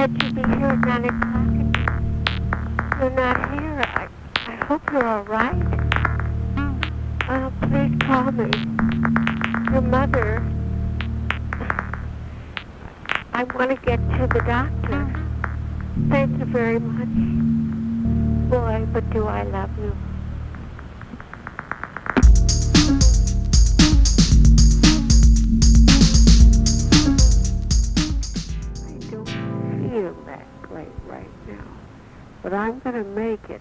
said you'd be here at 9 o'clock. You're not here. I, I hope you're all right. Uh, please call me. Your mother. I want to get to the doctor. Thank you very much. Boy, but do I love you. Feel that great right now, but I'm going to make it.